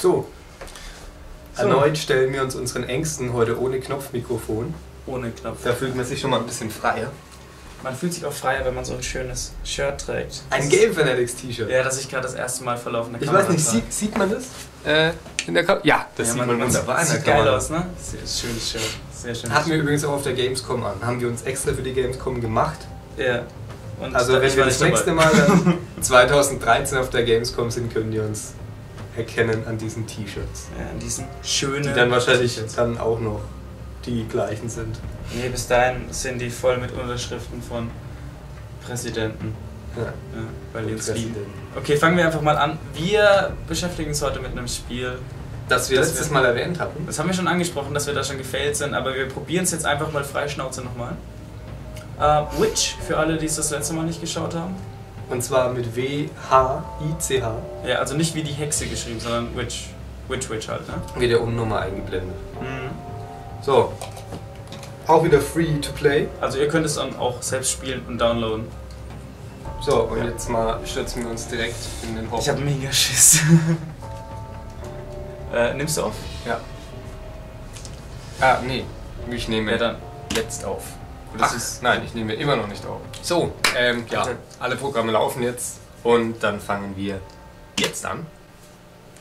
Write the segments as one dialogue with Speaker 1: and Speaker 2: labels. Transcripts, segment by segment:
Speaker 1: So.
Speaker 2: So.
Speaker 1: Erneut stellen wir uns unseren Ängsten heute ohne Knopfmikrofon.
Speaker 2: Ohne Knopf.
Speaker 1: Da fühlt man sich schon mal ein bisschen freier.
Speaker 2: Man fühlt sich auch freier, wenn man so ein schönes Shirt trägt.
Speaker 1: Ein Game Fanatics T-Shirt.
Speaker 2: Ja, das ich gerade das erste Mal vor laufender
Speaker 1: Ich
Speaker 2: Kamera
Speaker 1: weiß nicht, sieht, sieht man das? Äh, in der Ka ja, das
Speaker 2: ja,
Speaker 1: sieht man, wunderbar in der
Speaker 2: Sieht geil
Speaker 1: Kamera.
Speaker 2: aus, ne? Sehr schönes Shirt. Sehr schön.
Speaker 1: Hatten wir übrigens auch auf der Gamescom an. Haben wir uns extra für die Gamescom gemacht.
Speaker 2: Ja. Und
Speaker 1: Also wenn wir das nächste
Speaker 2: dabei.
Speaker 1: Mal dann 2013 auf der Gamescom sind, können die uns erkennen an diesen T-Shirts.
Speaker 2: Ja, an diesen schönen.
Speaker 1: Die dann wahrscheinlich dann auch noch die gleichen sind.
Speaker 2: Nee, bis dahin sind die voll mit Unterschriften von Präsidenten.
Speaker 1: Ja.
Speaker 2: Ja, weil die uns lieben.
Speaker 1: Präsident.
Speaker 2: Okay, fangen wir einfach mal an. Wir beschäftigen uns heute mit einem Spiel.
Speaker 1: Das wir
Speaker 2: Das
Speaker 1: letztes
Speaker 2: wir-
Speaker 1: Mal erwähnt hatten.
Speaker 2: Das haben wir schon angesprochen, dass wir da schon gefailt sind, aber wir probieren es jetzt einfach mal freischnauze nochmal. Äh, Witch, für alle, die es das letzte Mal nicht geschaut haben.
Speaker 1: Und zwar mit W-H-I-C-H.
Speaker 2: Ja, also nicht wie die Hexe geschrieben, sondern Witch. Witch, Witch halt, ne?
Speaker 1: Wird der Umnummer eingeblendet.
Speaker 2: Mhm.
Speaker 1: So. Auch wieder free to play.
Speaker 2: Also ihr könnt es dann auch selbst spielen und downloaden.
Speaker 1: So, und
Speaker 2: Ja.
Speaker 1: jetzt mal stürzen wir uns direkt in den Horror.
Speaker 2: Ich habe mega Schiss. äh, nimmst du auf?
Speaker 1: Ja. Ah, nee. Ich nehme
Speaker 2: Ja, dann.
Speaker 1: jetzt auf.
Speaker 2: Das
Speaker 1: Ach,
Speaker 2: ist-
Speaker 1: nein, ich nehme immer noch nicht auf. So, ähm, ja, alle Programme laufen jetzt und dann fangen wir jetzt an.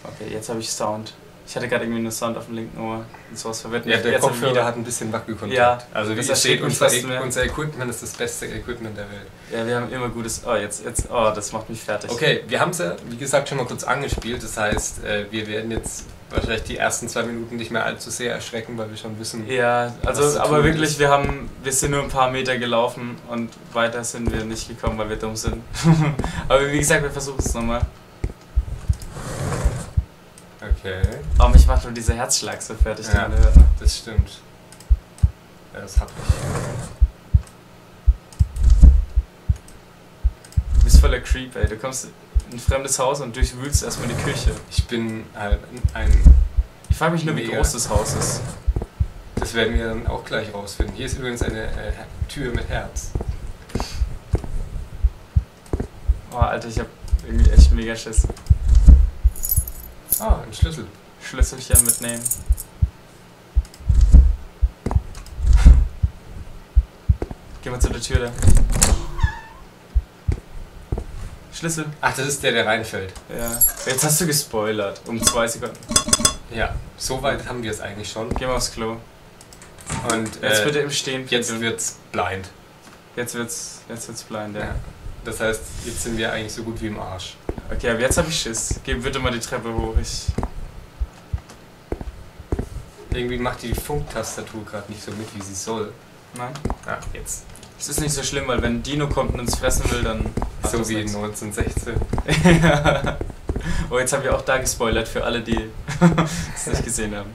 Speaker 2: Okay, jetzt habe ich Sound. Ich hatte gerade irgendwie nur Sound auf dem linken Ohr und sowas verwirrt mich.
Speaker 1: Ja, der
Speaker 2: jetzt
Speaker 1: Kopfhörer hat ein bisschen Wackelkontakt.
Speaker 2: Ja,
Speaker 1: also wie ihr seht, unser,
Speaker 2: mehr.
Speaker 1: unser Equipment ist das beste Equipment der Welt.
Speaker 2: Ja, wir haben immer gutes. Oh, jetzt, jetzt. Oh, das macht mich fertig.
Speaker 1: Okay, wir haben es ja, wie gesagt, schon mal kurz angespielt. Das heißt, äh, wir werden jetzt wahrscheinlich die ersten zwei Minuten nicht mehr allzu sehr erschrecken, weil wir schon wissen,
Speaker 2: Ja, also aber wirklich,
Speaker 1: ist.
Speaker 2: wir haben, wir sind nur ein paar Meter gelaufen und weiter sind wir nicht gekommen, weil wir dumm sind. aber wie gesagt, wir versuchen es nochmal.
Speaker 1: okay,
Speaker 2: Aber mich macht nur dieser Herzschlag so fertig, den
Speaker 1: Ja.
Speaker 2: man hört.
Speaker 1: das stimmt. Ja, das hab ich.
Speaker 2: Du bist voller Creep, ey. Du kommst ein fremdes Haus und durchwühlst erstmal die Küche.
Speaker 1: Ich bin halt ein.
Speaker 2: Ich frage mich nur, wie groß das Haus ist.
Speaker 1: Das werden wir dann auch gleich rausfinden. Hier ist übrigens eine äh, Tür mit Herz.
Speaker 2: Oh, Alter, ich hab irgendwie echt mega Schiss.
Speaker 1: Ah, ein Schlüssel.
Speaker 2: Schlüsselchen mitnehmen. Geh mal zu der Tür da. Schlüssel.
Speaker 1: Ach, das ist der, der reinfällt.
Speaker 2: Ja. Jetzt hast du gespoilert. Um zwei Sekunden.
Speaker 1: Ja, so weit haben wir es eigentlich schon.
Speaker 2: Geh mal aufs Klo.
Speaker 1: Und
Speaker 2: Jetzt
Speaker 1: äh,
Speaker 2: bitte im Stehen.
Speaker 1: jetzt wird's blind.
Speaker 2: Jetzt wird's, jetzt wird's blind, ja.
Speaker 1: Ja. Das heißt, jetzt sind wir eigentlich so gut wie im Arsch.
Speaker 2: Okay, aber jetzt hab ich Schiss. Geh bitte mal die Treppe hoch. Ich.
Speaker 1: Irgendwie macht die Funktastatur gerade nicht so mit, wie sie soll.
Speaker 2: Nein.
Speaker 1: Ah, jetzt.
Speaker 2: Es ist nicht so schlimm, weil wenn Dino kommt und uns fressen will, dann. Macht
Speaker 1: So wie
Speaker 2: nix.
Speaker 1: 1916.
Speaker 2: oh, jetzt haben wir auch da gespoilert für alle, die es nicht gesehen haben.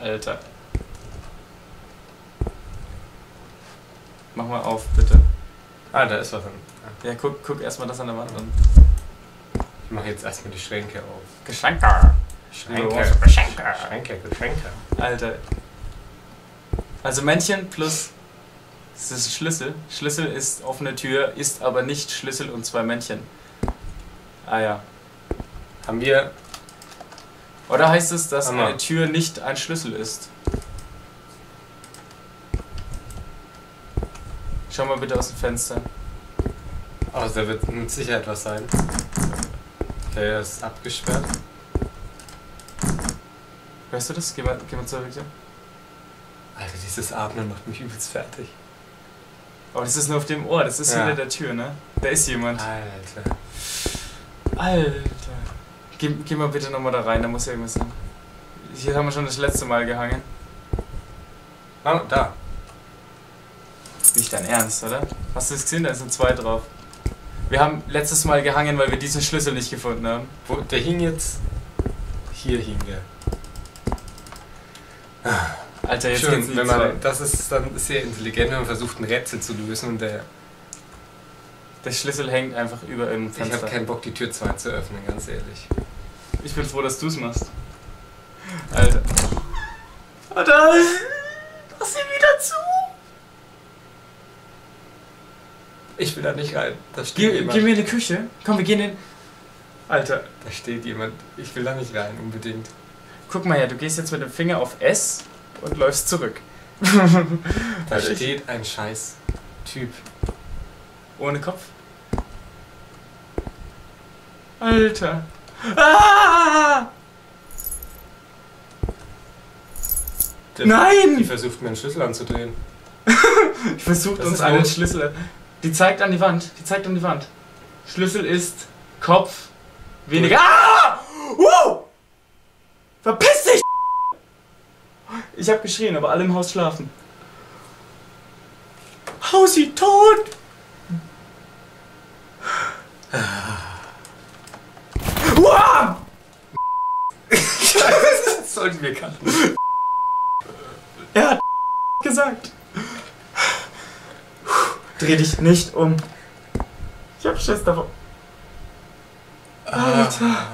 Speaker 2: Alter. Mach mal auf, bitte.
Speaker 1: Ah, da ist was an.
Speaker 2: Ja, guck, guck erstmal das an der Wand an.
Speaker 1: Ich mache jetzt erstmal die Schränke auf.
Speaker 2: Geschenke!
Speaker 1: Schränke.
Speaker 2: Geschenke.
Speaker 1: Schränke, Geschenke.
Speaker 2: Alter. Also Männchen plus. Das ist Schlüssel. Schlüssel ist offene Tür, ist aber nicht Schlüssel und zwei Männchen. Ah ja.
Speaker 1: Haben wir.
Speaker 2: Oder heißt es, dass
Speaker 1: Hammer.
Speaker 2: eine Tür nicht ein Schlüssel ist? Schau mal bitte aus dem Fenster.
Speaker 1: Oh, da wird mit Sicherheit was sein. Okay, er ist abgesperrt.
Speaker 2: Hörst du das? Geh mal, geh mal zur Tür.
Speaker 1: Alter, dieses Atmen macht mich übelst fertig.
Speaker 2: Oh, das ist nur auf dem Ohr, das ist
Speaker 1: Ja.
Speaker 2: hinter der Tür, ne? Da ist jemand.
Speaker 1: Alter.
Speaker 2: Alter. Geh, geh mal bitte nochmal da rein, da muss ja irgendwas sein. Hier haben wir schon das letzte Mal gehangen.
Speaker 1: Ah, da.
Speaker 2: Nicht dein Ernst, oder? Hast du es gesehen? Da sind zwei drauf. Wir haben letztes Mal gehangen, weil wir diesen Schlüssel nicht gefunden haben.
Speaker 1: Wo, der hing jetzt. Hier hing der.
Speaker 2: Alter, jetzt
Speaker 1: Schön, wenn
Speaker 2: zwei.
Speaker 1: man, das ist dann sehr intelligent, wenn man versucht, ein Rätsel zu lösen und der.
Speaker 2: Der Schlüssel hängt einfach über irgendeinem
Speaker 1: Ich
Speaker 2: Fenster.
Speaker 1: habe keinen Bock, die Tür 2 zu öffnen, ganz ehrlich.
Speaker 2: Ich bin froh, dass du es machst. Alter. Alter! Mach sie wieder zu!
Speaker 1: Ich will da nicht rein. Da steht
Speaker 2: Geh,
Speaker 1: jemand.
Speaker 2: gehen wir in die Küche? Komm, wir gehen in. Alter,
Speaker 1: Da steht jemand. Ich will da nicht rein, unbedingt.
Speaker 2: guck mal her, du gehst jetzt mit dem Finger auf S und läufst zurück.
Speaker 1: Da steht ein scheiß Typ.
Speaker 2: Ohne Kopf. Alter. Ah!
Speaker 1: Der-
Speaker 2: Nein!
Speaker 1: Die versucht mir einen Schlüssel anzudrehen.
Speaker 2: Versucht
Speaker 1: Was
Speaker 2: uns einen? Schlüssel. Die zeigt an die Wand. Die zeigt an die Wand. Schlüssel ist Kopf. Weniger. Ah! Uh! Verpiss! Ich hab geschrien, aber alle im Haus schlafen. Hausi tot! Uah!
Speaker 1: das sollten wir kannten.
Speaker 2: Er hat gesagt. Dreh dich nicht um. Ich hab Schiss davon. Alter.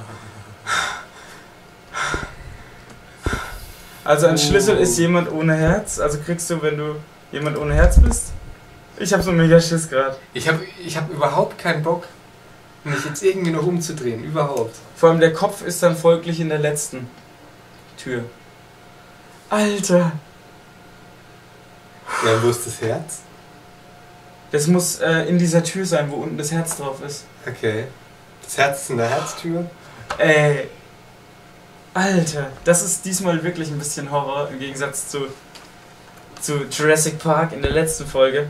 Speaker 2: Also ein. Schlüssel ist jemand ohne Herz. Also kriegst du, wenn du jemand ohne Herz bist. Ich hab so mega Schiss gerade.
Speaker 1: Ich habe ich hab überhaupt keinen Bock, mich jetzt irgendwie noch umzudrehen. Überhaupt.
Speaker 2: Vor allem der Kopf ist dann folglich in der letzten Tür. Alter.
Speaker 1: Ja, wo ist das Herz?
Speaker 2: Das muss äh, in dieser Tür sein, wo unten das Herz drauf ist.
Speaker 1: Okay. Das Herz ist in der Herztür.
Speaker 2: Ey. Alter, das ist diesmal wirklich ein bisschen Horror im Gegensatz zu, zu Jurassic Park in der letzten Folge.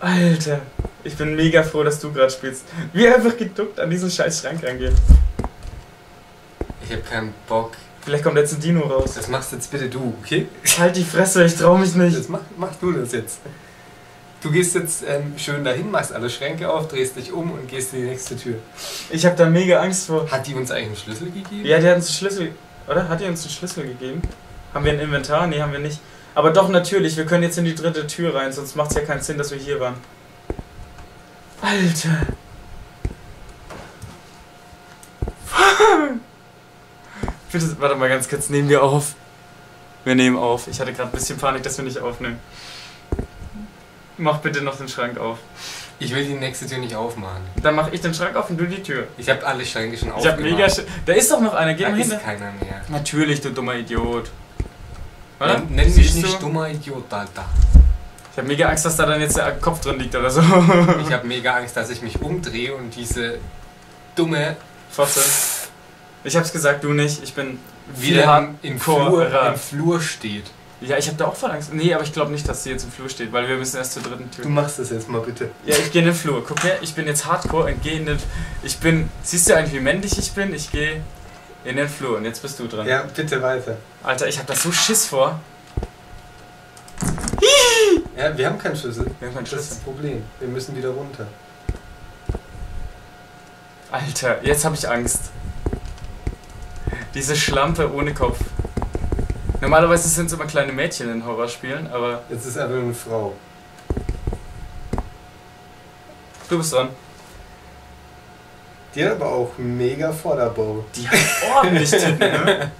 Speaker 2: Alter, ich bin mega froh, dass du gerade spielst. Wie einfach geduckt an diesen scheiß Schrank rangehen.
Speaker 1: Ich habe keinen Bock.
Speaker 2: Vielleicht kommt jetzt ein Dino raus.
Speaker 1: Das machst jetzt bitte du, okay?
Speaker 2: Halt die Fresse, ich trau mich nicht.
Speaker 1: Das mach, mach du das jetzt. Du gehst jetzt ähm, schön dahin, machst alle Schränke auf, drehst dich um und gehst in die nächste Tür.
Speaker 2: Ich habe da mega Angst vor.
Speaker 1: Hat die uns eigentlich einen Schlüssel gegeben?
Speaker 2: Ja, die hat uns einen Schlüssel. Oder? Hat die uns einen Schlüssel gegeben? Haben wir ein Inventar? Nee, haben wir nicht. Aber doch, natürlich, wir können jetzt in die dritte Tür rein, sonst macht es ja keinen Sinn, dass wir hier waren. Alter. Bitte, warte mal ganz kurz, nehmen wir auf. Wir nehmen auf. Ich hatte gerade ein bisschen Panik, dass wir nicht aufnehmen. Mach bitte noch den Schrank auf.
Speaker 1: Ich will die nächste Tür nicht aufmachen.
Speaker 2: Dann mach ich den Schrank auf und du die Tür.
Speaker 1: Ich habe alle Schränke schon
Speaker 2: Ich
Speaker 1: aufgemacht.
Speaker 2: hab mega. Sch da ist doch noch einer, geh
Speaker 1: da
Speaker 2: mal hin.
Speaker 1: ist keiner mehr.
Speaker 2: Natürlich, du dummer Idiot. Oder?
Speaker 1: Nenn, nenn mich nicht
Speaker 2: du?
Speaker 1: dummer Idiot, Alter.
Speaker 2: Ich habe mega Angst, dass da dann jetzt der Kopf drin liegt oder so.
Speaker 1: Ich habe mega Angst, dass ich mich umdrehe und diese dumme
Speaker 2: Fotze. Ich hab's gesagt, du nicht. Ich bin
Speaker 1: wieder im, Flur, im Flur steht.
Speaker 2: Ja, ich habe da auch voll Angst. Nee, aber ich glaube nicht, dass sie jetzt im Flur steht, weil wir müssen erst zur dritten Tür.
Speaker 1: Du machst das jetzt mal bitte.
Speaker 2: Ja, ich gehe in den Flur. Guck her, ich bin jetzt Hardcore und gehe in den. Ich bin. Siehst du eigentlich, wie männlich ich bin? Ich gehe in den Flur und jetzt bist du dran.
Speaker 1: Ja, bitte weiter.
Speaker 2: Alter, ich habe da so Schiss vor.
Speaker 1: Ja, wir haben keinen Schlüssel.
Speaker 2: Wir haben keinen
Speaker 1: Das ist
Speaker 2: Schlüssel.
Speaker 1: das Problem. Wir müssen wieder runter.
Speaker 2: Alter, jetzt habe ich Angst. Diese Schlampe ohne Kopf. Normalerweise sind es immer kleine Mädchen in Horrorspielen, aber
Speaker 1: Jetzt ist einfach nur eine Frau.
Speaker 2: du bist dran.
Speaker 1: Die hat aber auch mega Vorderbau.
Speaker 2: Die hat ordentlich Titten, ne?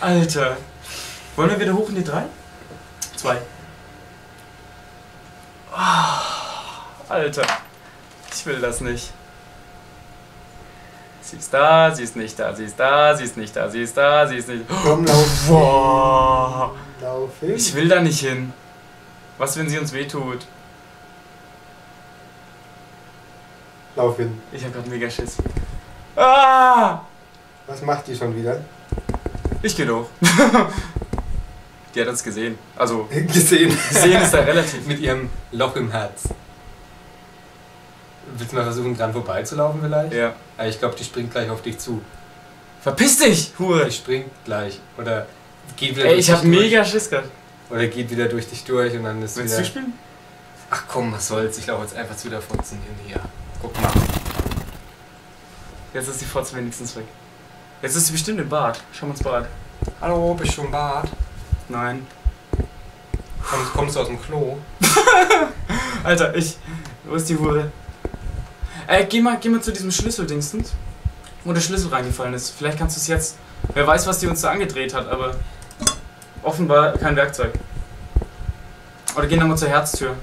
Speaker 2: Alter. Wollen wir wieder hoch in die drei? Zwei. Ah, Alter. Ich will das nicht. Sie ist da, sie ist nicht da, sie ist da, sie ist nicht da, sie ist da, sie ist nicht.
Speaker 1: Komm, lauf
Speaker 2: Boah.
Speaker 1: hin. Lauf hin.
Speaker 2: Ich will da nicht hin. Was, wenn sie uns wehtut?
Speaker 1: Lauf hin.
Speaker 2: Ich hab grad mega Schiss. Ah!
Speaker 1: Was macht die schon wieder?
Speaker 2: Ich geh hoch. Die hat uns gesehen. Also,
Speaker 1: Gesehen.
Speaker 2: gesehen ist da relativ.
Speaker 1: Mit ihrem Loch im Herz. Willst du mal versuchen, dran vorbeizulaufen vielleicht?
Speaker 2: Ja.
Speaker 1: Aber ich glaube, die springt gleich auf dich zu.
Speaker 2: Verpiss dich, Hure!
Speaker 1: Die springt gleich. Oder geht wieder
Speaker 2: Ey,
Speaker 1: durch
Speaker 2: ich hab
Speaker 1: dich durch.
Speaker 2: mega Schiss grad.
Speaker 1: Oder geht wieder durch dich durch und dann ist
Speaker 2: Willst
Speaker 1: wieder...
Speaker 2: du spielen?
Speaker 1: Ach komm, was soll's. Ich laufe jetzt einfach zu der Fotzen hin hier. Guck mal.
Speaker 2: Jetzt ist die Fotze wenigstens weg. Jetzt ist sie bestimmt im Bad. Schau mal ins Bad.
Speaker 1: Hallo, bist du im Bad?
Speaker 2: Nein.
Speaker 1: Kommst, kommst du aus dem Klo?
Speaker 2: Alter, ich. Wo ist die Hure? Ey, geh mal, geh mal zu diesem Schlüsseldingsens. Wo der Schlüssel reingefallen ist. Vielleicht kannst du es jetzt. Wer weiß, was die uns da angedreht hat, aber. Offenbar kein Werkzeug. Oder geh nochmal zur Herztür.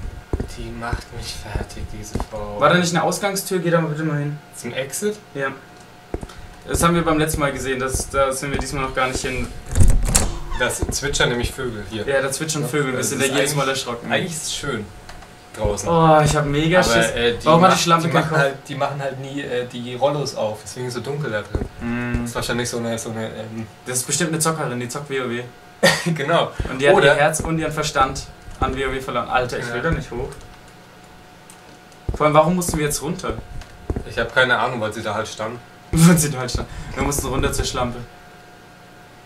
Speaker 1: Die macht mich fertig, diese Frau.
Speaker 2: War da nicht eine Ausgangstür? Geh da mal bitte mal hin.
Speaker 1: Zum Exit?
Speaker 2: Ja. Das haben wir beim letzten Mal gesehen, das, da sind wir diesmal noch gar nicht hin.
Speaker 1: Das zwitschern nämlich Vögel hier.
Speaker 2: Ja, da zwitschern Vögel, wir sind da
Speaker 1: ist
Speaker 2: jedes Mal erschrocken.
Speaker 1: Eigentlich ist es schön draußen.
Speaker 2: Oh, ich hab mega Schiss.
Speaker 1: Aber äh, die,
Speaker 2: Warum hat die Schlampe
Speaker 1: die machen, halt, die machen halt nie äh, die Rollos auf, deswegen ist es so dunkel da drin.
Speaker 2: Mm,
Speaker 1: Das ist wahrscheinlich so eine, so eine ähm,
Speaker 2: Das ist bestimmt eine Zockerin, die zockt WoW.
Speaker 1: genau.
Speaker 2: Und die hat
Speaker 1: Oder-
Speaker 2: ihr Herz und ihren Verstand an WoW verloren. Alter, ich
Speaker 1: Ja.
Speaker 2: will da nicht hoch. Vor allem, warum mussten wir jetzt runter?
Speaker 1: Ich habe keine Ahnung, weil sie da halt stand.
Speaker 2: Wo sie halt stand. Wir mussten runter zur Schlampe.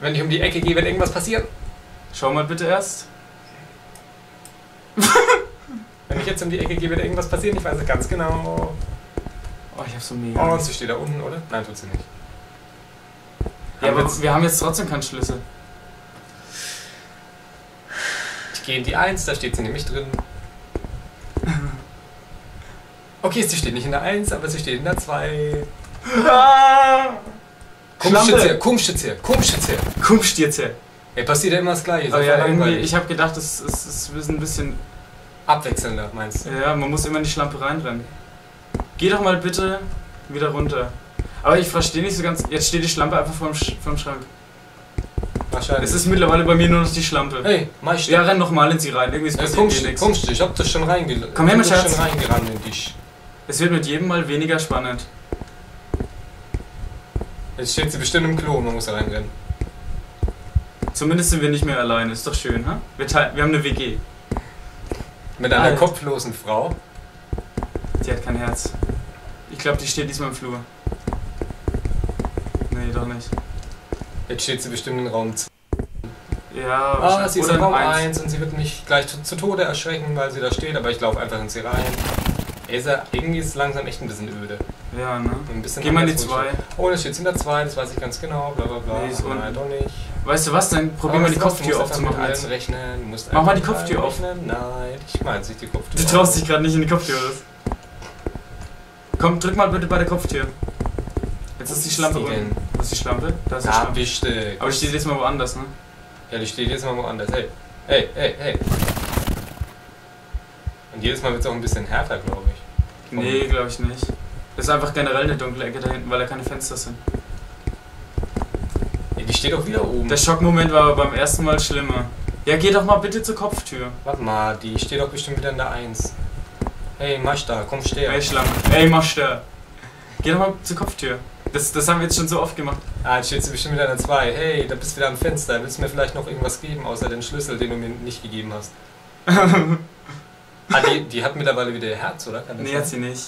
Speaker 1: Wenn ich um die Ecke gehe, wird irgendwas passieren.
Speaker 2: Schau mal bitte erst.
Speaker 1: Wenn ich jetzt um die Ecke gehe, wird irgendwas passieren. Ich weiß es ganz genau.
Speaker 2: Oh, ich hab so mega.
Speaker 1: Oh, sie steht da unten, oder? Nein, tut sie nicht.
Speaker 2: ja,
Speaker 1: wir
Speaker 2: aber wir haben jetzt trotzdem keinen Schlüssel.
Speaker 1: Ich gehe in die 1, da steht sie nämlich drin. Okay, sie steht nicht in der 1, aber sie steht in der 2. Komm,
Speaker 2: Schlampe.
Speaker 1: Schütz her, komm, Schütz her, komm, Schütz her.
Speaker 2: Jetzt her.
Speaker 1: Ey, passiert ja immer das Gleiche.
Speaker 2: Oh ja, irgendwie, ich habe gedacht, es ist, es ist ein bisschen.
Speaker 1: Abwechselnder, meinst du?
Speaker 2: Ja, man muss immer in die Schlampe reinrennen. Geh doch mal bitte wieder runter. Aber ich verstehe nicht so ganz. Jetzt steht die Schlampe einfach vorm, Sch vorm Schrank.
Speaker 1: Wahrscheinlich.
Speaker 2: Es ist mittlerweile bei mir nur noch die Schlampe.
Speaker 1: Hey, Meister.
Speaker 2: Ja, renn noch mal in sie rein. Irgendwie ist
Speaker 1: Äh,
Speaker 2: passiert
Speaker 1: kommst,
Speaker 2: nichts.
Speaker 1: kommst du, ich hab das schon reingerannt.
Speaker 2: Komm her, mein Schatz.
Speaker 1: schon reingerannt in dich.
Speaker 2: Es wird mit jedem Mal weniger spannend.
Speaker 1: Jetzt steht sie bestimmt im Klo und man muss reinrennen.
Speaker 2: Zumindest sind wir nicht mehr alleine. Ist doch schön, ha? Wir, wir haben eine WG.
Speaker 1: Mit einer
Speaker 2: Alter.
Speaker 1: kopflosen Frau.
Speaker 2: Die hat kein Herz. Ich glaube, die steht diesmal im Flur. Nee, doch nicht.
Speaker 1: Jetzt steht sie bestimmt in Raum 2.
Speaker 2: Ja,
Speaker 1: Ah, sie ist in Raum
Speaker 2: Eins.
Speaker 1: 1 und sie wird mich gleich zu, zu Tode erschrecken, weil sie da steht, aber ich laufe einfach in sie rein. Ey, ist ja- irgendwie ist es langsam echt ein bisschen öde.
Speaker 2: Ja, ne?
Speaker 1: Ein bisschen
Speaker 2: Geh mal in die
Speaker 1: anderswo
Speaker 2: 2.
Speaker 1: steht. Oh, das steht in der 2, das weiß ich ganz genau, bla bla bla.
Speaker 2: Nee, ist
Speaker 1: Nein, doch nicht.
Speaker 2: Weißt du was, dann probier mal die Kopftür aufzumachen
Speaker 1: jetzt. Rechnen. Musst
Speaker 2: Mach mal die Kopftür auf.
Speaker 1: rechnen. Nein, ich meine nicht die Kopftür.
Speaker 2: Du traust dich gerade nicht in die Kopftür, oder? Komm, drück mal bitte bei der Kopftür. Jetzt ist die Schlampe unten. Wo ist die Schlampe? Da ist die Schlampe.
Speaker 1: du.
Speaker 2: Aber die steht jetzt mal woanders, ne?
Speaker 1: Ja, die steht jetzt mal woanders. Hey, hey, hey, hey. Und jedes Mal wird es auch ein bisschen härter, glaube ich.
Speaker 2: Nee, glaube ich nicht. Das ist einfach generell eine dunkle Ecke da hinten, weil da keine Fenster sind.
Speaker 1: Die steht auch wieder oben.
Speaker 2: Der Schockmoment war beim ersten Mal schlimmer. Ja, geh doch mal bitte zur Kopftür.
Speaker 1: Warte mal, die steht doch bestimmt wieder in der 1. Hey, Machta, komm, steh.
Speaker 2: Ey, Schlampe. Ey, Master. Geh doch mal zur Kopftür. Das, das haben wir jetzt schon so oft gemacht.
Speaker 1: Ah, jetzt steht sie bestimmt wieder in der 2. Hey, da bist du wieder am Fenster. Willst du mir vielleicht noch irgendwas geben, außer den Schlüssel, den du mir nicht gegeben hast? Ah, die, die hat mittlerweile wieder ihr Herz, oder? Kann
Speaker 2: nee,
Speaker 1: sein?
Speaker 2: hat sie nicht.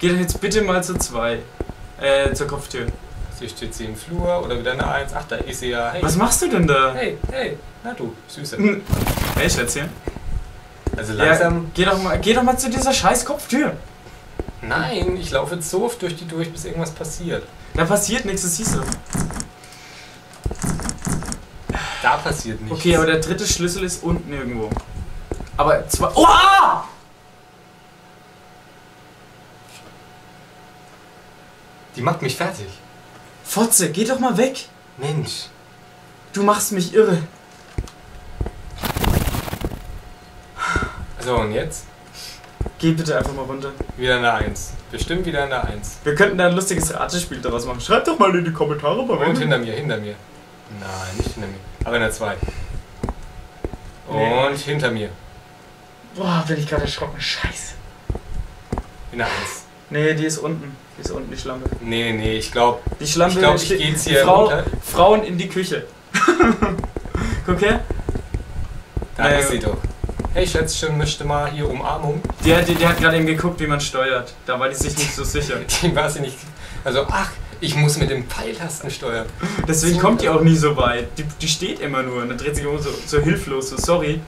Speaker 2: Geh doch jetzt bitte mal zur 2. Äh, zur Kopftür.
Speaker 1: Hier steht sie im Flur oder wieder in der 1. Ach, da ist sie ja. Hey,
Speaker 2: Was machst du denn da?
Speaker 1: hey, hey, na du, Süße.
Speaker 2: Hey, Schätzchen.
Speaker 1: Also
Speaker 2: Ja,
Speaker 1: langsam.
Speaker 2: geh, doch mal, geh doch mal zu dieser scheiß Kopftür.
Speaker 1: Nein, ich laufe jetzt so oft durch die durch, bis irgendwas passiert.
Speaker 2: Da passiert nichts, das siehst du.
Speaker 1: Da passiert nichts.
Speaker 2: Okay, aber der dritte Schlüssel ist unten irgendwo. Aber zwar. Oh! ah!
Speaker 1: Die macht mich fertig.
Speaker 2: Fotze, geh doch mal weg.
Speaker 1: Mensch.
Speaker 2: Du machst mich irre.
Speaker 1: So, und jetzt?
Speaker 2: Geh bitte einfach mal runter.
Speaker 1: Wieder in der 1. Bestimmt wieder in der 1.
Speaker 2: Wir könnten da ein lustiges Ratespiel daraus machen. Schreibt doch mal in die Kommentare mal
Speaker 1: Und hinter mir, hinter mir. Nein, nicht hinter mir. Aber in der 2. Und
Speaker 2: Nee.
Speaker 1: hinter mir.
Speaker 2: Boah, bin ich gerade erschrocken. Scheiße.
Speaker 1: In der 1.
Speaker 2: Nee, die ist unten. Ist unten, die Schlampe.
Speaker 1: Nee, nee, ich glaube,
Speaker 2: Die Schlampe
Speaker 1: ich, glaub, ich jetzt hier
Speaker 2: Frau,
Speaker 1: runter.
Speaker 2: Frauen in die Küche. Guck her.
Speaker 1: Da
Speaker 2: Nee.
Speaker 1: ist sie doch. Hey Schätzchen, möchte mal hier Umarmung?
Speaker 2: Der, der, der hat gerade eben geguckt, wie man steuert. Da war die sich nicht so sicher.
Speaker 1: Die war sie nicht. Also, ach, ich muss mit dem Pfeiltasten steuern.
Speaker 2: Deswegen
Speaker 1: So.
Speaker 2: kommt die auch nie so weit. Die, die steht immer nur und dann dreht sich immer so, so hilflos, so sorry.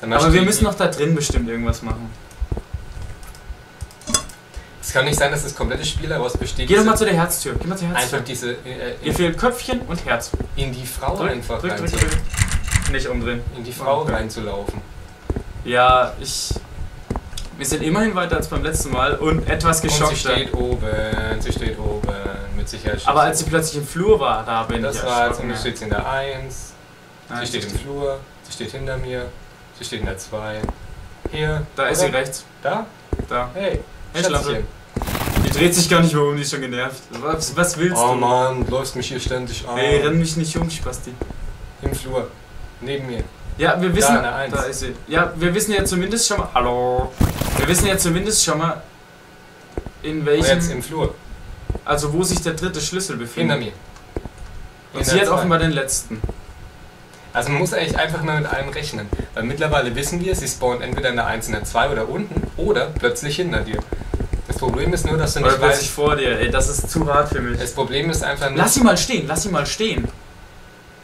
Speaker 2: Aber wir müssen noch da drin bestimmt irgendwas machen.
Speaker 1: Es kann nicht sein, dass das komplette Spiel daraus besteht.
Speaker 2: Geh doch mal zu der Herztür. Geh mal zur Herztür.
Speaker 1: Einfach diese. Äh,
Speaker 2: Ihr
Speaker 1: in,
Speaker 2: fehlt Köpfchen und Herz.
Speaker 1: in die Frau
Speaker 2: Drück,
Speaker 1: einfach
Speaker 2: drück,
Speaker 1: rein,
Speaker 2: drück, drück. Nicht umdrehen.
Speaker 1: In die Frau
Speaker 2: Okay.
Speaker 1: reinzulaufen.
Speaker 2: Ja, ich. Wir sind immerhin weiter als beim letzten Mal und etwas
Speaker 1: Und sie
Speaker 2: geschockt.
Speaker 1: steht oben, sie steht oben, mit Sicherheit.
Speaker 2: Aber als sie plötzlich im Flur war, da bin
Speaker 1: Das
Speaker 2: ich
Speaker 1: war jetzt und jetzt steht sie in der 1.
Speaker 2: Nein,
Speaker 1: sie steht im Flur, sie steht hinter mir, sie steht in der 2. Hier.
Speaker 2: Da ist sie
Speaker 1: oder?
Speaker 2: rechts.
Speaker 1: Da?
Speaker 2: Da.
Speaker 1: Hey,
Speaker 2: Hey,
Speaker 1: Schätzchen.
Speaker 2: Die dreht sich gar nicht mehr um, die ist schon genervt. Was, was willst
Speaker 1: Oh
Speaker 2: du?
Speaker 1: Mann, du läufst mich hier ständig an.
Speaker 2: Ey, renn mich nicht um, Spasti.
Speaker 1: Im Flur. Neben mir.
Speaker 2: Ja, wir wissen.
Speaker 1: Da, Eins.
Speaker 2: da ist sie. Ja, wir wissen ja zumindest schon mal. Hallo. Wir wissen ja zumindest schon mal, in
Speaker 1: Oh, jetzt
Speaker 2: welchem.
Speaker 1: im Flur.
Speaker 2: Also, wo sich der dritte Schlüssel
Speaker 1: Hinter
Speaker 2: befindet.
Speaker 1: mir.
Speaker 2: Und sie hat offenbar den letzten.
Speaker 1: Also man muss eigentlich einfach mal mit allem rechnen. Weil mittlerweile wissen wir, sie spawnt entweder in der 1 in der 2 oder unten oder plötzlich hinter dir. Das Problem ist nur, dass du
Speaker 2: Oder
Speaker 1: nicht
Speaker 2: plötzlich
Speaker 1: weißt.
Speaker 2: vor dir. Ey, das ist zu hart für mich.
Speaker 1: Das Problem ist einfach nur.
Speaker 2: Lass sie mal stehen, lass sie mal stehen.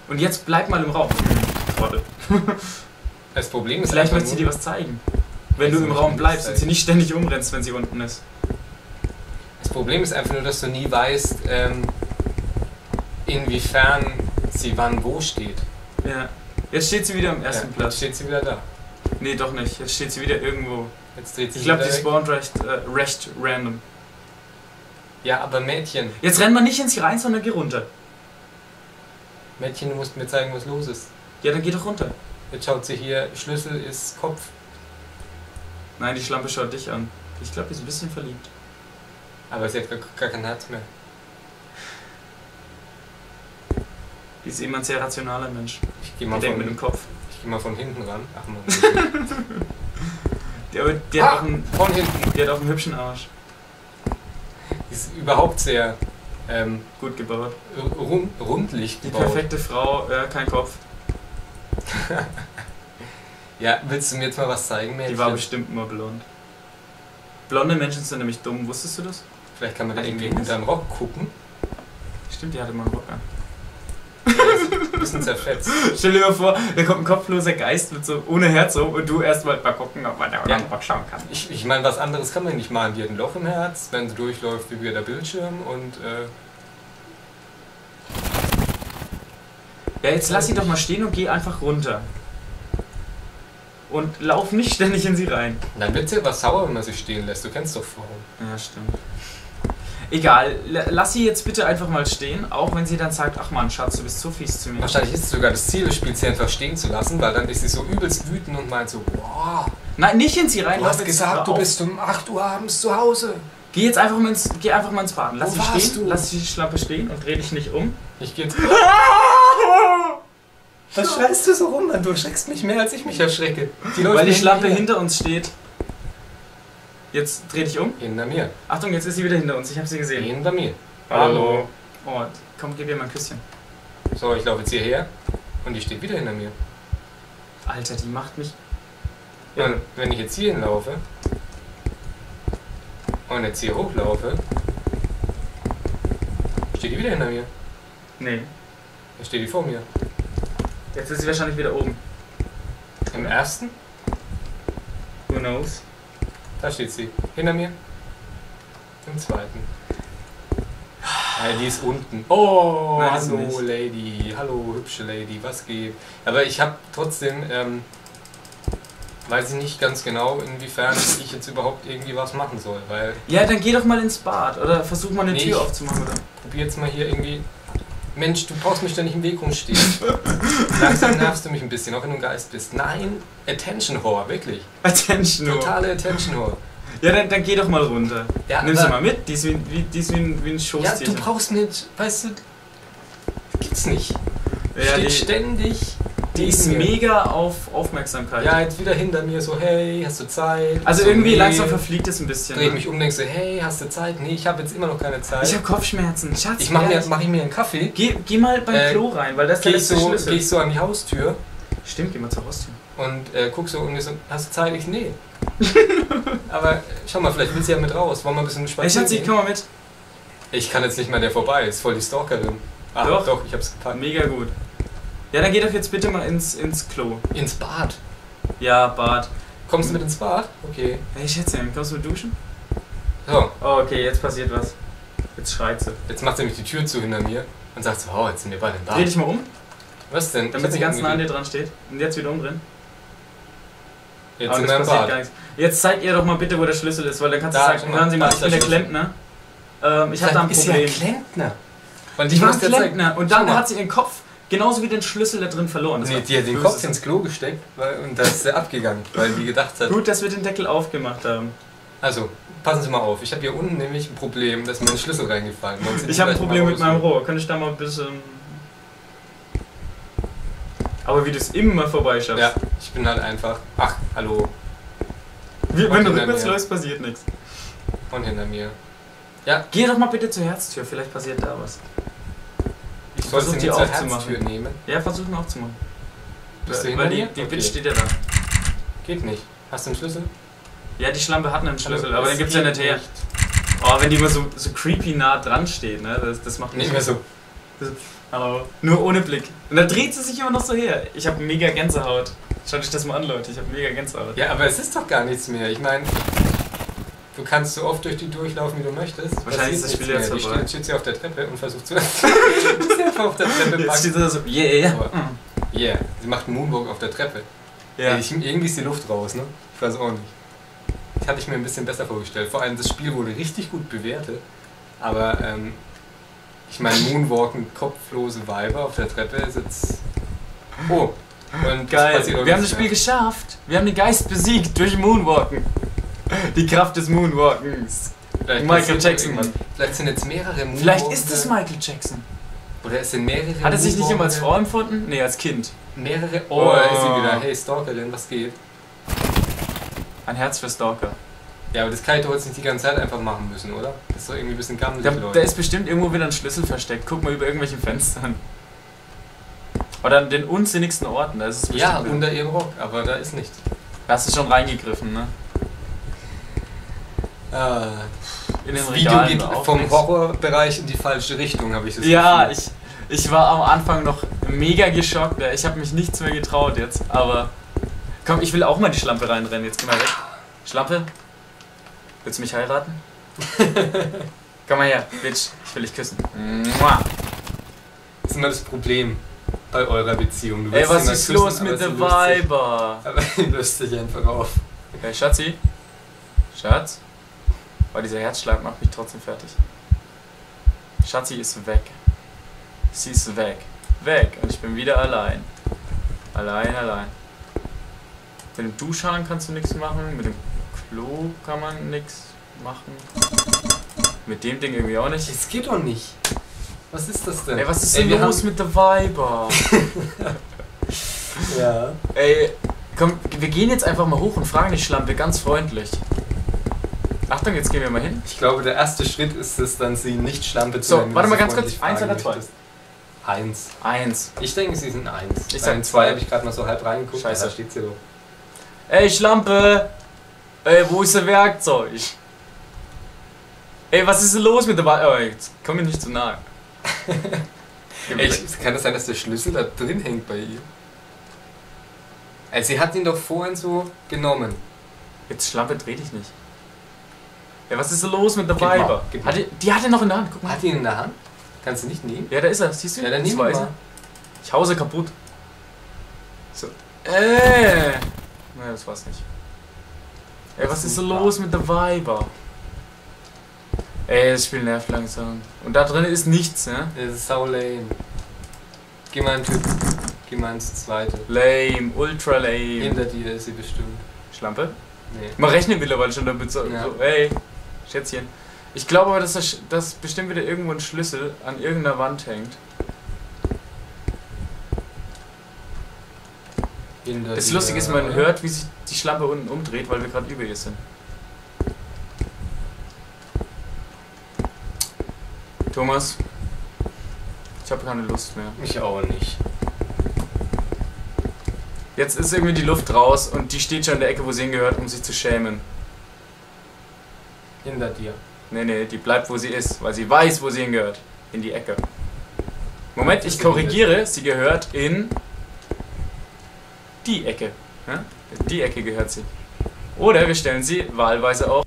Speaker 2: Und jetzt bleib mal im Raum. Trottel.
Speaker 1: Das Problem ist
Speaker 2: Vielleicht wird sie dir was zeigen. Wenn du im
Speaker 1: nicht,
Speaker 2: Raum bleibst und sie nicht ständig umrennst, wenn sie unten ist.
Speaker 1: das Problem ist einfach nur, dass du nie weißt, ähm, inwiefern sie wann wo steht.
Speaker 2: Ja. Jetzt steht sie wieder am ersten
Speaker 1: ja, Jetzt
Speaker 2: Platz.
Speaker 1: steht sie wieder da.
Speaker 2: Nee, doch nicht. Jetzt steht sie wieder irgendwo.
Speaker 1: Jetzt dreht sie
Speaker 2: Ich glaube, die spawnt recht, äh, recht random.
Speaker 1: Ja, aber Mädchen,
Speaker 2: Jetzt renn mal nicht in sie rein, sondern geh runter.
Speaker 1: Mädchen, du musst mir zeigen, was los ist.
Speaker 2: Ja, dann geh doch runter.
Speaker 1: Jetzt schaut sie hier, Schlüssel ist Kopf.
Speaker 2: Nein, die Schlampe schaut dich an. Ich glaube, die ist ein bisschen verliebt.
Speaker 1: Aber sie hat gar, gar kein Herz mehr.
Speaker 2: Die ist eben ein sehr rationaler Mensch.
Speaker 1: Ich gehe mal,
Speaker 2: denkt
Speaker 1: von-
Speaker 2: mit dem Kopf.
Speaker 1: ich geh mal von hinten ran. Ach man.
Speaker 2: Der, die, hat
Speaker 1: Ah,
Speaker 2: auch einen,
Speaker 1: von hinten.
Speaker 2: die hat auch einen hübschen Arsch.
Speaker 1: Die ist überhaupt sehr ähm,
Speaker 2: Gut gebaut.
Speaker 1: rund, rundlich
Speaker 2: Die
Speaker 1: gebaut.
Speaker 2: perfekte Frau, ja, kein Kopf.
Speaker 1: Ja, willst du mir jetzt mal was zeigen, Mädchen?
Speaker 2: Die war bestimmt immer blond. Blonde Menschen sind nämlich dumm, wusstest du das?
Speaker 1: Vielleicht kann man da
Speaker 2: die
Speaker 1: irgendwie unter den Rock gucken.
Speaker 2: Stimmt, die hatte mal einen Rock an.
Speaker 1: Bisschen zerfetzt.
Speaker 2: Stell dir mal vor, da kommt ein kopfloser Geist mit so ohne Herz so und du erstmal mal gucken, ob man da
Speaker 1: Ja.
Speaker 2: ja. Rock schauen kann.
Speaker 1: Ich, ich meine, was anderes kann man nicht malen. Die hat ein Loch im Herz, wenn sie durchläuft, wie wieder der Bildschirm und äh,
Speaker 2: Ja, jetzt lass sie doch mal stehen und geh einfach runter. Und lauf nicht ständig in sie rein.
Speaker 1: dann wird sie aber sauer, wenn man sie stehen lässt. Du kennst doch Frauen.
Speaker 2: Ja, stimmt. Egal, la- lass sie jetzt bitte einfach mal stehen, auch wenn sie dann sagt, ach man, Schatz, du bist so fies zu mir.
Speaker 1: Wahrscheinlich ist es sogar das Ziel des Spiels, sie einfach stehen zu lassen, weil dann ist sie so übelst wütend und meint so, wow,
Speaker 2: Nein, nicht in sie rein.
Speaker 1: du hast gesagt, du bist um 8 Uhr abends zu Hause.
Speaker 2: Geh jetzt einfach mal ins, geh einfach mal ins Baden. Lass
Speaker 1: Wo
Speaker 2: sie stehen,
Speaker 1: du?
Speaker 2: lass die Schlampe stehen und dreh dich nicht um.
Speaker 1: Ich geh jetzt... Was schreist du so rum, Mann? Du erschreckst mich mehr, als ich mich erschrecke. Die läuft
Speaker 2: Weil die Schlampe hinter uns steht. Jetzt dreh dich um.
Speaker 1: Hinter mir.
Speaker 2: Achtung, jetzt ist sie wieder hinter uns. Ich habe sie gesehen.
Speaker 1: Hinter mir.
Speaker 2: Oh, komm, gib ihr mal ein Küsschen.
Speaker 1: So, ich laufe jetzt hierher und die steht wieder hinter mir.
Speaker 2: Alter, die macht mich.
Speaker 1: Und wenn ich jetzt hier hinlaufe und jetzt hier hochlaufe, steht die wieder hinter mir.
Speaker 2: Nee.
Speaker 1: Da steht die vor mir.
Speaker 2: Jetzt ist sie wahrscheinlich wieder oben.
Speaker 1: Im ersten,
Speaker 2: Who knows?
Speaker 1: Da steht sie. Hinter mir. Im zweiten. Ja, die ist unten. Oh,
Speaker 2: Nein,
Speaker 1: hallo
Speaker 2: nicht.
Speaker 1: Lady. Hallo hübsche Lady, was geht? Aber ich habe trotzdem, ähm, weiß ich nicht ganz genau, inwiefern ich jetzt überhaupt irgendwie was machen soll. Weil
Speaker 2: Ja, dann geh doch mal ins Bad oder versuch mal eine
Speaker 1: Nee,
Speaker 2: Tür aufzumachen. Oder?
Speaker 1: probier jetzt mal hier irgendwie. Mensch, du brauchst mich nicht im Weg rumstehen. Langsam nervst du mich ein bisschen, auch wenn du ein Geist bist. Nein, Attention Whore, wirklich.
Speaker 2: Attention nur.
Speaker 1: Totale Attention Whore.
Speaker 2: Ja, dann, dann geh doch mal runter.
Speaker 1: Ja,
Speaker 2: Nimm sie mal mit, die ist wie, wie, die ist wie, ein, wie ein
Speaker 1: Ja,
Speaker 2: Schoßtierchen.
Speaker 1: du brauchst nicht, weißt du, gibt's nicht.
Speaker 2: Ja,
Speaker 1: Steht
Speaker 2: die,
Speaker 1: ständig.
Speaker 2: die ist
Speaker 1: mir.
Speaker 2: mega auf Aufmerksamkeit.
Speaker 1: Ja, jetzt wieder hinter mir so, hey, hast du Zeit?
Speaker 2: also
Speaker 1: so,
Speaker 2: irgendwie
Speaker 1: nee.
Speaker 2: langsam verfliegt es ein bisschen.
Speaker 1: Dreh ich
Speaker 2: ne?
Speaker 1: mich um, denkst so, hey, hast du Zeit? Nee, ich habe jetzt immer noch keine Zeit.
Speaker 2: Ich hab Kopfschmerzen. Schatz,
Speaker 1: ich mache mir, mach ich mir einen Kaffee,
Speaker 2: Geh, geh mal beim
Speaker 1: Äh,
Speaker 2: Klo rein, weil das ist der
Speaker 1: ich,
Speaker 2: letzte
Speaker 1: so,
Speaker 2: Schlüssel.
Speaker 1: geh ich so an die Haustür
Speaker 2: Stimmt, geh mal zur Haustür.
Speaker 1: und äh, guck so und ich so, hast du Zeit? Ich, nee. Aber schau mal, vielleicht will sie ja mit raus. Wollen wir ein bisschen spazieren
Speaker 2: Schatzi,
Speaker 1: gehen?
Speaker 2: komm mal mit.
Speaker 1: Ich kann jetzt nicht mehr, der vorbei ist. Voll die Stalkerin. Ah,
Speaker 2: Doch.
Speaker 1: doch, ich hab's gepackt.
Speaker 2: Mega gut. Ja, dann geh doch jetzt bitte mal ins, ins Klo.
Speaker 1: Ins Bad.
Speaker 2: Ja, Bad.
Speaker 1: Kommst du mit ins Bad? Okay.
Speaker 2: Hey, Schätzchen, kommst du duschen?
Speaker 1: So,
Speaker 2: Oh, okay, jetzt passiert was. Jetzt schreit sie.
Speaker 1: jetzt macht sie nämlich die Tür zu hinter mir und sagt so, wow, jetzt sind wir beide im
Speaker 2: Dreh
Speaker 1: Bad.
Speaker 2: dich mal um,
Speaker 1: Was denn? Ich
Speaker 2: damit sie ganz nah an dir dran steht. Und jetzt wieder umdrehen.
Speaker 1: Jetzt
Speaker 2: Aber
Speaker 1: sind wir im
Speaker 2: passiert
Speaker 1: Bad.
Speaker 2: gar nichts. Jetzt zeig ihr doch mal bitte, wo der Schlüssel ist, weil dann kannst du
Speaker 1: Da,
Speaker 2: sagen,
Speaker 1: schau mal,
Speaker 2: hören Sie mal,
Speaker 1: ist
Speaker 2: ich bin der. Klempner. Ähm, ich habe da ein
Speaker 1: ist
Speaker 2: Problem.
Speaker 1: ja Klempner. Weil
Speaker 2: Die war Klempner und dann hat sie ihren Kopf Genauso wie den Schlüssel da drin verloren. Das
Speaker 1: Nee, die hat den. Kopf ins Klo gesteckt weil, und da ist sie abgegangen, weil die gedacht hat.
Speaker 2: Gut, dass wir den Deckel aufgemacht haben.
Speaker 1: Also, passen Sie mal auf. Ich habe hier unten nämlich ein Problem, dass mir ein Schlüssel reingefallen ist.
Speaker 2: Ich habe ein Problem mit meinem? Rohr. Kann ich da mal ein bisschen. Aber wie du es immer vorbeischaffst.
Speaker 1: Ja, ich bin halt einfach. Ach, hallo.
Speaker 2: Wie, wenn du rückwärts läufst, passiert nichts.
Speaker 1: Und hinter mir.
Speaker 2: Geh doch mal bitte zur Herztür, vielleicht passiert da was.
Speaker 1: Ich soll sie
Speaker 2: die
Speaker 1: nicht zur
Speaker 2: aufzumachen.
Speaker 1: Nehmen.
Speaker 2: Ja, versuch mal aufzumachen.
Speaker 1: Bist du
Speaker 2: Weil die, die
Speaker 1: Okay.
Speaker 2: Bitch steht ja da.
Speaker 1: Geht nicht. Hast du einen Schlüssel?
Speaker 2: Ja, die Schlampe hat einen Schlüssel,
Speaker 1: Also,
Speaker 2: aber den
Speaker 1: es
Speaker 2: gibt's ja nicht her. Oh, wenn die immer so, so creepy nah dran steht, ne? Das, das macht
Speaker 1: Nicht mehr so.
Speaker 2: Hallo. Nur ohne Blick. Und dann dreht sie sich immer noch so her. Ich habe mega Gänsehaut. Schaut euch das mal an, Leute. Ich habe mega Gänsehaut.
Speaker 1: Ja, aber es ist doch gar nichts mehr. Ich meine, du kannst so oft durch die durchlaufen, wie du möchtest.
Speaker 2: Wahrscheinlich ist das Spiel jetzt vorbei.
Speaker 1: Die steht, steht sie auf der Treppe und versucht zu. ist einfach auf der Treppe
Speaker 2: Jetzt steht da so, yeah.
Speaker 1: Aber- Yeah, sie macht einen Moonwalk auf der Treppe.
Speaker 2: Ja.
Speaker 1: Ich, irgendwie ist die Luft raus, ne? Ich weiß auch nicht. Das hatte ich mir ein bisschen besser vorgestellt. Vor allem das Spiel wurde richtig gut bewertet. Aber, ähm, ich meine, Moonwalken, kopflose Weiber auf der Treppe ist jetzt. Oh! Und
Speaker 2: Geil. Wir haben das Spiel
Speaker 1: mehr.
Speaker 2: geschafft. Wir haben den Geist besiegt durch Moonwalken. Die Kraft des Moonwalkens.
Speaker 1: Vielleicht
Speaker 2: Michael Jackson.
Speaker 1: irgendwas. Vielleicht sind jetzt mehrere Moonwalken.
Speaker 2: Vielleicht ist es Michael Jackson.
Speaker 1: Oder es sind mehrere.
Speaker 2: Hat er sich nicht immer als
Speaker 1: Moonwalker-
Speaker 2: Frau empfunden? Nee, als Kind.
Speaker 1: Mehrere.
Speaker 2: Oh.
Speaker 1: Oh, ist sie wieder. Hey, Stalkerin, was geht?
Speaker 2: Ein Herz für Stalker.
Speaker 1: Ja, aber das kann ich doch jetzt nicht die ganze Zeit einfach machen müssen, oder? Das ist doch irgendwie ein bisschen gammelig,
Speaker 2: Da,
Speaker 1: Leute.
Speaker 2: da ist bestimmt irgendwo wieder ein Schlüssel versteckt. Guck mal über irgendwelchen Fenstern. Oder an den unsinnigsten Orten. Da ist es bestimmt.
Speaker 1: ja, unter ihrem Rock, aber da ist nichts.
Speaker 2: Da hast du schon reingegriffen, ne? In den
Speaker 1: das Video geht vom. Horrorbereich in die falsche Richtung, habe ich das
Speaker 2: Ja,
Speaker 1: Gefühl.
Speaker 2: ich, ich war am Anfang noch mega geschockt. Ich habe mich nichts mehr getraut jetzt. Aber komm, ich will auch mal die Schlampe reinrennen. Jetzt geh mal weg. Schlampe, willst du mich heiraten? komm mal her, Bitch. Ich will dich küssen. Mua.
Speaker 1: Das ist immer das Problem bei eurer Beziehung. Du
Speaker 2: Ey, was ist
Speaker 1: küssen,
Speaker 2: los mit der
Speaker 1: sich-
Speaker 2: Weiber?
Speaker 1: Aber sie löst sich einfach auf.
Speaker 2: Hey, Schatzi. Schatz. Weil dieser Herzschlag macht mich trotzdem fertig. Schatzi ist weg. Sie ist weg. Weg. Und ich bin wieder allein. Allein, allein. Mit dem Duschhahn kannst du nichts machen. Mit dem Klo kann man nichts machen. Mit dem Ding irgendwie auch nicht.
Speaker 1: Das geht doch nicht. Was ist das denn?
Speaker 2: Ey, was ist
Speaker 1: Ey,
Speaker 2: denn
Speaker 1: wir
Speaker 2: los mit der Weiber?
Speaker 1: Ja.
Speaker 2: Ey, komm, wir gehen jetzt einfach mal hoch und fragen die Schlampe ganz freundlich. Achtung, jetzt gehen wir mal hin.
Speaker 1: Ich glaube, der erste Schritt ist es dann, sie nicht Schlampe zu
Speaker 2: So,
Speaker 1: nennen, wenn
Speaker 2: warte mal ganz kurz. Eins oder zwei?
Speaker 1: Eins.
Speaker 2: Eins.
Speaker 1: Ich denke, sie sind eins.
Speaker 2: Ich sag zwei.
Speaker 1: habe ich gerade mal so halb reingeguckt.
Speaker 2: Scheiße.
Speaker 1: Da steht sie doch.
Speaker 2: Ey, Schlampe! Ey, wo ist der Werkzeug? Ey, was ist denn los mit der Wa Oh, jetzt komm mir nicht zu nahe.
Speaker 1: Ey, ich- kann das sein, dass der Schlüssel da drin hängt bei ihr? Also sie hat ihn doch vorhin so genommen.
Speaker 2: Jetzt Schlampe, dreh dich nicht. Ey, was ist denn los mit der
Speaker 1: Gib mal,
Speaker 2: Weiber?
Speaker 1: mal.
Speaker 2: Hat die, die hat er noch in der Hand, guck mal.
Speaker 1: Hat die ihn in der Hand? Kannst du nicht nehmen?
Speaker 2: Ja, da ist er, siehst du?
Speaker 1: Ja, dann wir
Speaker 2: er. Ich hause kaputt. So. Äh. Naja, das war's nicht. Ey, was ist so los mit der Weiber? Ey, das Spiel nervt langsam. Und da drin ist nichts, ne?
Speaker 1: Das ist sau lame. Geh mal einen Typ. Geh mal ins zweite.
Speaker 2: Lame, ultra lame.
Speaker 1: Hinter dir ist sie bestimmt.
Speaker 2: Schlampe?
Speaker 1: Nee.
Speaker 2: Man rechnet mittlerweile schon damit so,
Speaker 1: Ja.
Speaker 2: so hey, Schätzchen. Ich glaube aber, dass das, dass bestimmt wieder irgendwo ein Schlüssel an irgendeiner Wand hängt. Das. Lustige ist, man hört, wie sich die Schlampe unten umdreht, weil wir gerade über ihr sind. Thomas, ich habe keine Lust mehr.
Speaker 1: Ich auch nicht.
Speaker 2: Jetzt ist irgendwie die Luft raus und die steht schon in der Ecke, wo sie hingehört, um sich zu schämen.
Speaker 1: Hinter dir.
Speaker 2: Nee, nee, die bleibt, wo sie ist, weil sie weiß, wo sie hingehört. In die Ecke. Moment, ich korrigiere, sie gehört in die Ecke. Ja? In die Ecke gehört sie. Oder wir stellen sie wahlweise auch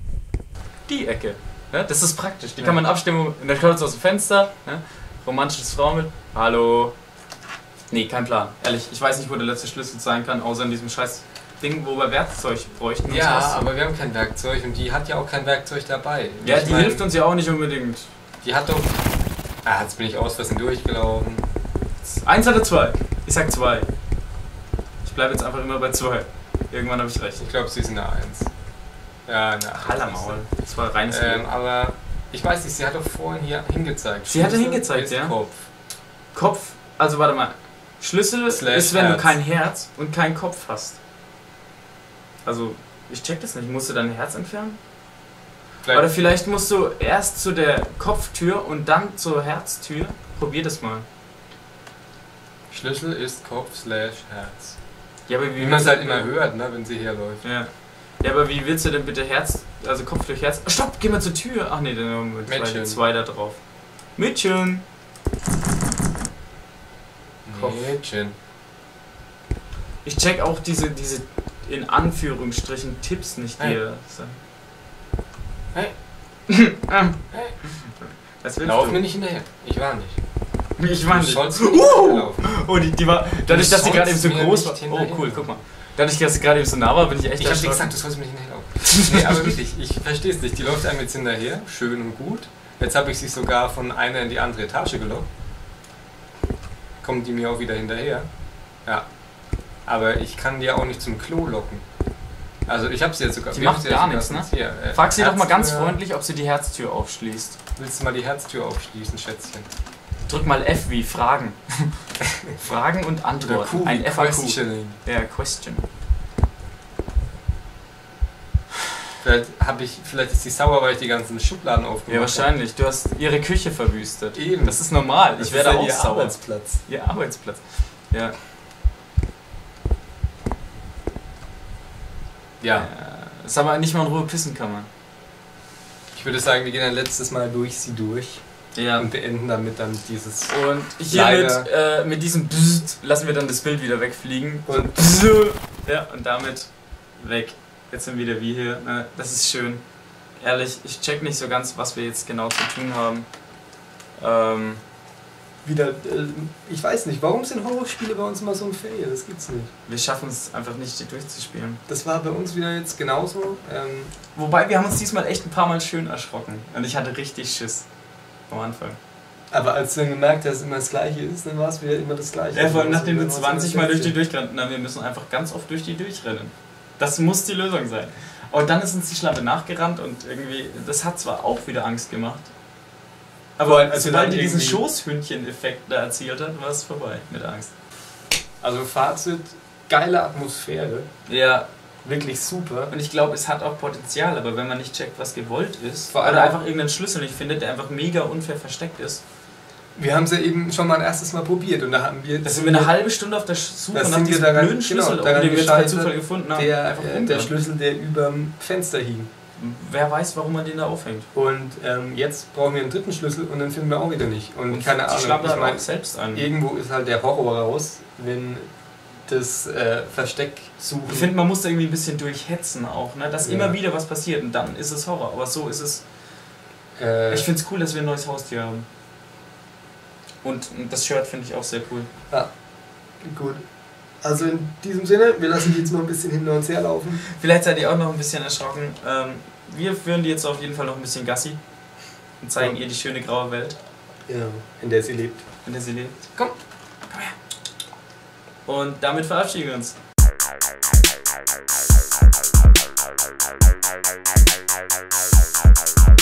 Speaker 2: die Ecke. Ja? Das ist praktisch. Die
Speaker 1: Ja.
Speaker 2: kann man abstimmen dann schaut sie aus dem Fenster. Ja? Romantisches Frauenbild. Hallo. Nee, kein Plan. Ehrlich, ich weiß nicht, wo der letzte Schlüssel sein kann, außer in diesem scheiß Ding, wo wir Werkzeug bräuchten.
Speaker 1: Ja,
Speaker 2: auszu-
Speaker 1: aber wir haben kein Werkzeug und die hat ja auch kein Werkzeug dabei.
Speaker 2: ja
Speaker 1: Ich
Speaker 2: die
Speaker 1: mein,
Speaker 2: hilft uns ja auch nicht unbedingt.
Speaker 1: Die hat doch. Ah, jetzt bin ich aus Versehen durchgelaufen.
Speaker 2: Eins oder zwei? Ich sag zwei. Ich bleibe jetzt einfach immer bei zwei. Irgendwann habe ich recht.
Speaker 1: Ich glaube, sie ist eine 1. Ja, eine 1.
Speaker 2: Hallermaul. Das war reines
Speaker 1: Ähm, aber ich weiß nicht, sie hat doch vorhin hier hingezeigt.
Speaker 2: Sie hatte hingezeigt, ja.
Speaker 1: Kopf.
Speaker 2: Kopf, also warte mal. Schlüssel
Speaker 1: Slash
Speaker 2: ist, wenn du
Speaker 1: Herz.
Speaker 2: kein Herz und keinen Kopf hast. Also, ich check das nicht. Musst du dein Herz entfernen?
Speaker 1: Vielleicht,
Speaker 2: Oder vielleicht musst du erst zu der Kopftür und dann zur Herztür. Probier das mal.
Speaker 1: Schlüssel ist Kopf slash Herz.
Speaker 2: Ja, aber wie
Speaker 1: Wie man es halt immer hört, ne, wenn sie herläuft.
Speaker 2: Ja. Ja, aber wie willst du denn bitte Herz, also Kopf durch Herz? Oh, stopp, geh mal zur Tür. Ach nee, dann haben wir zwei, zwei da drauf. Mädchen. Kopf.
Speaker 1: Mädchen.
Speaker 2: Ich check auch diese, diese in Anführungsstrichen Tipps nicht,
Speaker 1: Hey.
Speaker 2: sagt.
Speaker 1: Hey.
Speaker 2: Ah.
Speaker 1: Hey.
Speaker 2: Was willst
Speaker 1: Lauf
Speaker 2: du?
Speaker 1: mir nicht hinterher. Ich war nicht.
Speaker 2: Ich war nicht. Uh! Oh, die, die war. Dadurch, dass sie gerade eben so groß war. Oh, cool, guck mal. Dadurch, dass sie gerade eben so nah war, bin ich echt
Speaker 1: Ich hab dir gesagt, du sollst mir nicht hinterherlaufen. nee, aber wirklich, ich verstehe es nicht. Die läuft einem jetzt hinterher, schön und gut. Jetzt habe ich sie sogar von einer in die andere Etage gelockt. Kommt die mir auch wieder hinterher. Ja. Aber ich kann die auch nicht zum Klo locken. Also ich habe sie jetzt sogar.
Speaker 2: Die
Speaker 1: wir
Speaker 2: macht
Speaker 1: sie
Speaker 2: gar nichts,
Speaker 1: sogar- Hier, äh,
Speaker 2: Frag sie doch mal ganz freundlich, ob sie die Herztür aufschließt.
Speaker 1: Willst du mal die Herztür aufschließen, Schätzchen?
Speaker 2: Drück mal F wie Fragen. Fragen und Antworten.
Speaker 1: Q,
Speaker 2: Ein FAQ.
Speaker 1: Questioning.
Speaker 2: Ja, Question.
Speaker 1: Vielleicht, hab ich, vielleicht ist sie sauer, weil ich die ganzen Schubladen aufgemacht
Speaker 2: Ja, wahrscheinlich. Du hast ihre Küche verwüstet.
Speaker 1: habe. Eben.
Speaker 2: Das ist normal.
Speaker 1: Das
Speaker 2: ich werde
Speaker 1: ja
Speaker 2: auch
Speaker 1: ihr
Speaker 2: sauer.
Speaker 1: Arbeitsplatz.
Speaker 2: Ihr Arbeitsplatz. Ja.
Speaker 1: Ja.
Speaker 2: Äh, Ist aber nicht mal in Ruhe pissen kann man.
Speaker 1: Ich würde sagen, wir gehen ein letztes Mal durch sie durch
Speaker 2: Ja.
Speaker 1: und beenden damit dann dieses.
Speaker 2: Und hiermit, äh, mit diesem Bzzzt lassen wir dann das Bild wieder wegfliegen.
Speaker 1: Und
Speaker 2: Bzzzt. Ja, und damit weg. Jetzt sind wieder wir hier. Ne? Das ist schön. Ehrlich, ich check nicht so ganz, was wir jetzt genau zu tun haben. Ähm,
Speaker 1: wieder, äh, ich weiß nicht, warum sind Horrorspiele bei uns immer so ein Fail? Das gibt's nicht.
Speaker 2: wir schaffen es einfach nicht, die durchzuspielen.
Speaker 1: Das war bei uns wieder jetzt genauso. Ähm,
Speaker 2: Wobei, wir haben uns diesmal echt ein paar Mal schön erschrocken. Und ich hatte richtig Schiss. Am Anfang.
Speaker 1: aber als du dann gemerkt hast, dass es immer das Gleiche ist, dann war es wieder immer das Gleiche.
Speaker 2: Ja, vor allem nachdem wir
Speaker 1: dann war's
Speaker 2: 20
Speaker 1: immer
Speaker 2: Mal durch die durchrennen haben, wir müssen einfach ganz oft durch die durchrennen. Das muss die Lösung sein. Und dann ist uns die Schlampe nachgerannt und irgendwie, das hat zwar auch wieder Angst gemacht. Aber
Speaker 1: als wir
Speaker 2: sobald
Speaker 1: dann
Speaker 2: die diesen Schoßhündchen-Effekt da erzielt hat, war es vorbei mit Angst.
Speaker 1: Also Fazit, geile Atmosphäre,
Speaker 2: Ja,
Speaker 1: wirklich super.
Speaker 2: und ich glaube, es hat auch Potenzial, aber wenn man nicht checkt, was gewollt ist,
Speaker 1: Vor allem
Speaker 2: oder einfach irgendeinen Schlüssel nicht findet, der einfach mega unfair versteckt ist,
Speaker 1: Wir haben es ja eben schon mal ein erstes Mal probiert und da hatten wir...
Speaker 2: da sind wir eine halbe Stunde auf der Suche nach diesem
Speaker 1: daran-
Speaker 2: blöden
Speaker 1: genau,
Speaker 2: Schlüssel,
Speaker 1: daran
Speaker 2: den wir jetzt per Zufall gefunden haben.
Speaker 1: der, der. Schlüssel, der überm Fenster hing.
Speaker 2: Wer weiß, warum man den da aufhängt.
Speaker 1: Und ähm, jetzt brauchen wir einen dritten Schlüssel und den finden wir auch wieder nicht. Und, keine
Speaker 2: die
Speaker 1: Ahnung, ich
Speaker 2: hat
Speaker 1: meine,
Speaker 2: selbst an.
Speaker 1: irgendwo ist halt der Horror raus, wenn das äh, Versteck suchen.
Speaker 2: Ich finde, man muss da irgendwie ein bisschen durchhetzen auch, ne? dass
Speaker 1: Ja.
Speaker 2: immer wieder was passiert und dann ist es Horror. Aber so ist es.
Speaker 1: äh,
Speaker 2: Ich finde es cool, dass wir ein neues Haustier haben. Und das Shirt finde ich auch sehr cool.
Speaker 1: gut. Also in diesem Sinne, wir lassen die jetzt mal ein bisschen hinter uns herlaufen.
Speaker 2: Vielleicht seid ihr auch noch ein bisschen erschrocken. Ähm, wir führen die jetzt auf jeden Fall noch ein bisschen Gassi und zeigen
Speaker 1: Ja.
Speaker 2: ihr die schöne graue Welt,
Speaker 1: Ja, in der sie lebt.
Speaker 2: in der sie lebt.
Speaker 1: Komm.
Speaker 2: komm her. Und damit verabschieden wir uns.
Speaker 3: Thank you.